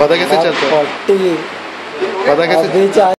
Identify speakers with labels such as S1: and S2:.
S1: पता कैसे चलता है? पता कैसे